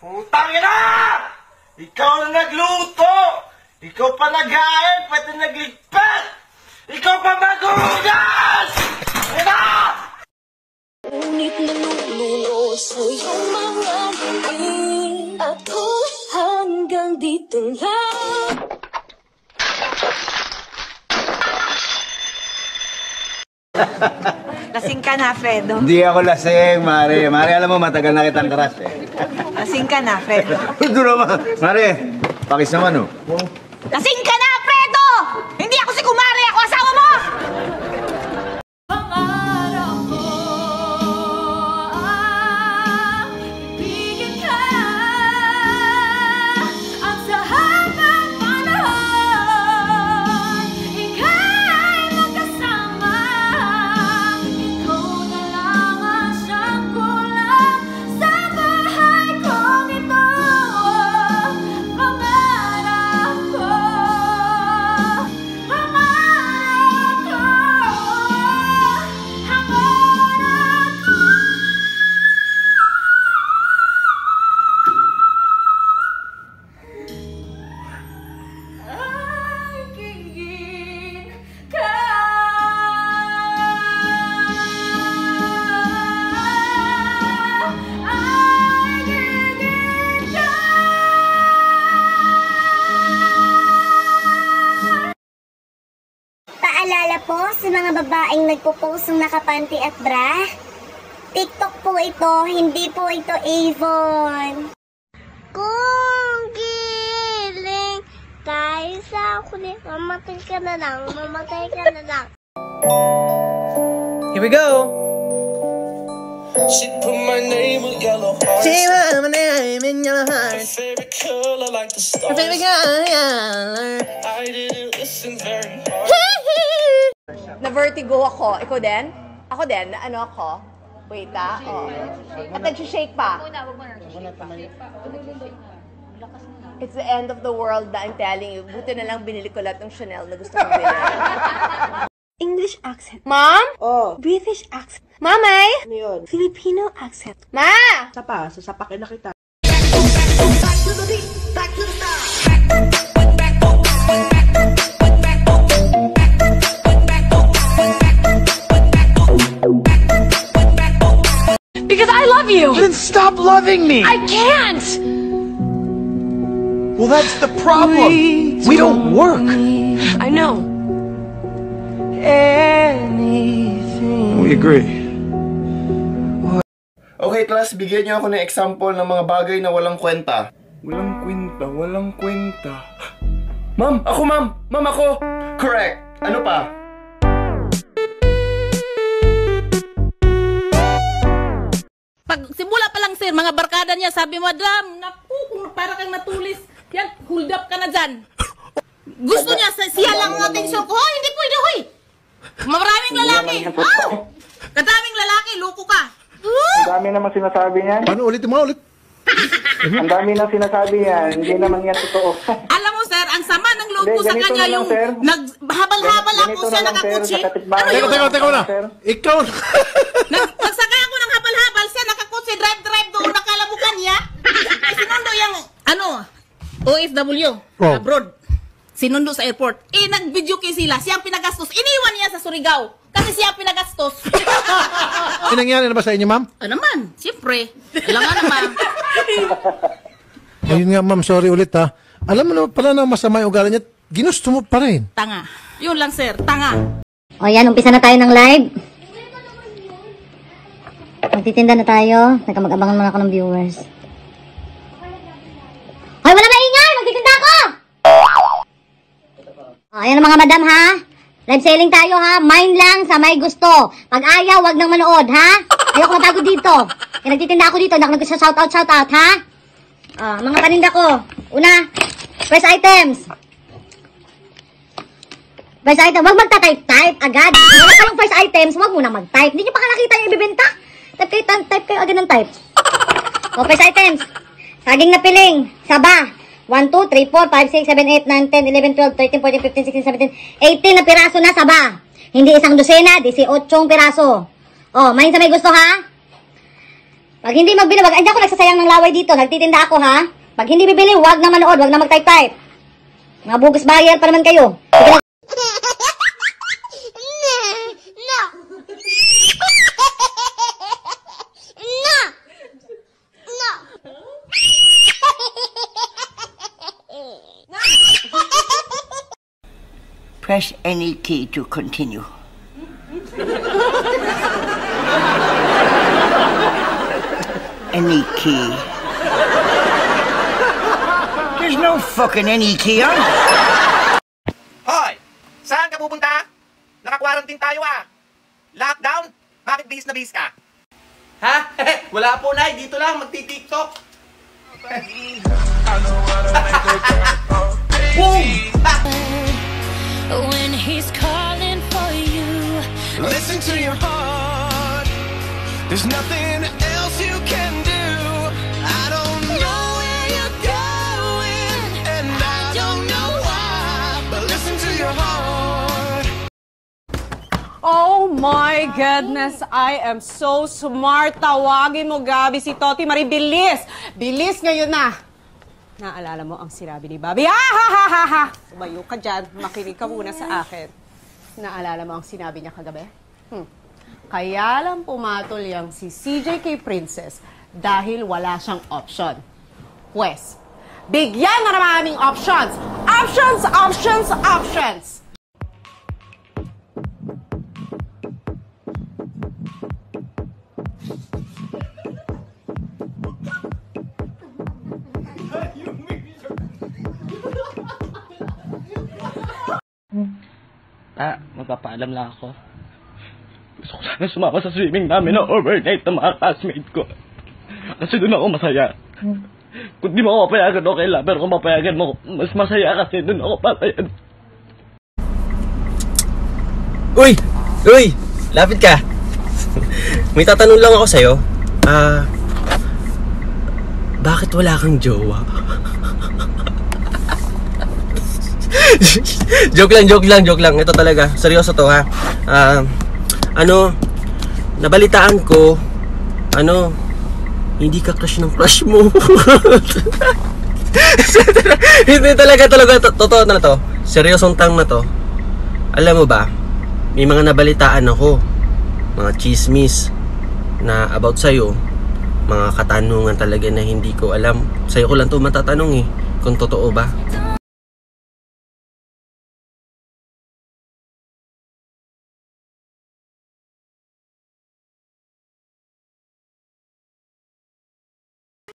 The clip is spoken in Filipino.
Putang ina! Ikaw na nagluto! Ikaw pa nag-aayos, pati nagligpit! Ikaw pa maghugas! Ina! Ngunit nanunulong sa iyong mga bibig Ako hanggang dito lang Lasing ka na, Fredo. Hindi ako lasing, Mare. Mare, alam mo, matagal na kitang crush eh. Lasing ka na, Fredo. Ito naman. Mare, pakis naman oh. Lasing ka na, mga babaeng nagpo-post ng nakapanty at bra. TikTok po ito, hindi po ito Avon. Kung giling tayo sa kulit, mamatay ka na lang, mamatay ka na lang. Here we go. She put my name with yellow hearts. Say my name in your My heart. favorite color like the stars. Baby girl, yeah. I didn't listen very hard. Na vertigo ako. Ikaw din? Ako din. Na ano ako? Wait ah. Oh. At nag-shake pa. It's the end of the world na I'm telling you. Buti na lang binili ko lahat ng Chanel na gusto kong bilhin. English accent. Mom? Oh, British accent. Mamay? ano yun? Filipino accent. Ma! Isa pa, sasapakin na kita. Because I love you Then stop loving me! I can't Well, that's the problem. We don't work. I know We agree. Okay, class, bigyan niyo ako ng example ng mga bagay na walang kwenta. Walang kwenta, walang kwenta. Ma'am, ako ma'am! Ma'am, ako! Correct! Ano pa? Pag simula pa lang sir, mga barkada niya, sabi mo, Madam, naku, kung para kang natulis, yan, hold up ka na dyan. Gusto niya, sa, siya lang ang atensyon ko, Hoy, hindi pwede, hoy. Maraming lalaki. Oh! Kadaming lalaki, loko ka. Ang dami naman sinasabi niyan. Paano ulit mo ulit? Ang dami nang sinasabi yan. Hindi naman yan totoo. Alam mo, sir, ang sama ng loob ko sa kanya na lang, yung sir. naghabal-habal ako siya na nakakutsi. Ano Teka, yun? teka, teka muna. Sir. Ikaw, Nag, pagsakay ako ng habal-habal, siya nakakutsi, drive-drive doon, nakalabukan niya. Ay, sinundo yung, ano, OFW, Oh. abroad. Sinundo sa airport. Eh, nag-video kay sila. Siya ang pinagastos. Iniwan niya sa Surigao. Kasi siya ang pinagastos. pinangyari na ba sa inyo, ma'am? ano naman? Siyempre. Alam nga naman. Ayun nga, ma'am, sorry ulit ha. Alam mo na pala na masama yung ugali niya, ginusto mo pa rin. Tanga. Yun lang, sir. Tanga. O yan, umpisa na tayo ng live. Magtitinda na tayo. Teka, mag-abangan muna ako ng viewers. Ayan mga madam, ha? Live selling tayo, ha? Mind lang sa may gusto. Pag ayaw, wag nang manood, ha? Ayoko mapagod dito. Kaya nagtitinda ako dito. Hindi ako nag-shoutout, shoutout, ha? Ah, mga paninda ko. Una, first items. First item, wag magta-type-type agad. Wala kayong first items, wag muna mag-type. Hindi nyo pa nakita yung ibibenta. Type kayo, type, kayo agad ng type. O, first items. Saging na piling. Saba. 1, 2, 3, 4, 5, 6, 7, 8, 9, 10, 11, 12, 13, 14, 15, 16, 17, 18 na piraso na saba. Hindi isang dosena, 18 piraso. Oh, main sa may gusto ha? Pag hindi magbili, wag, hindi ako nagsasayang ng laway dito. Nagtitinda ako ha? Pag hindi bibili, wag na manood, wag na mag-type-type. Mga bugas bayan pa naman kayo. Press any key to continue. any key. There's no fucking any key on it. Hoy! Saan ka pupunta? Naka-quarantine tayo ah. Lockdown? Bakit bis na bis ka? Ha? Wala po, Nay. Dito lang, magti-tiktok. Boom! When he's calling for you. Listen to your heart. There's nothing else you can do. I don't know where you're going, and I don't know why. But listen to your heart. Oh my goodness, I am so smart. Tawagin mo, Gabi, si Toti Marie. Bilis! Bilis ngayon na! Naalala mo ang sinabi ni Bobby. Ah, ha, ha, ha, ha! Umayo ka dyan. Makinig ka muna sa akin. Naalala mo ang sinabi niya kagabi? Hmm. Kaya lang pumatol yang si CJK Princess dahil wala siyang option. Pwes, bigyan na naman aming options! Options, options, options! Magpapaalam lang ako. Gusto ko sana sumama sa swimming namin na overnight ng mga classmate ko. Kasi doon ako masaya. Kung di mo ako papayagan, okay lang. Pero kung papayagan mo, mas masaya kasi doon ako papayagan. Uy! Uy! Lapit ka! May tatanong lang ako sa'yo. Ah... bakit wala kang jowa? joke lang, joke lang, joke lang. Ito talaga. Seryoso to ha. Ah... ano... Nabalitaan ko... Ano... Hindi ka crush ng crush mo. Hindi talaga talaga. to- Totoo na to. Seryosong tang na to. Alam mo ba, may mga nabalitaan ako, mga chismis na about sa'yo, mga katanungan talaga na hindi ko alam. Sa'yo ko lang to matatanong eh, kung totoo ba.